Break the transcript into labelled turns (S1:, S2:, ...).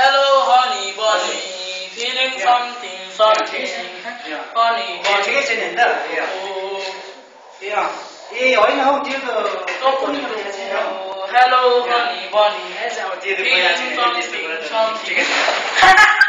S1: Hello, honey bunny. Feeling something, something.
S2: Honey bunny. 되게 재밌다.
S1: 이랑 이 어린
S2: 하고 뒤에서 똑같은 거 해요. Hello, honey bunny. Feeling something, something.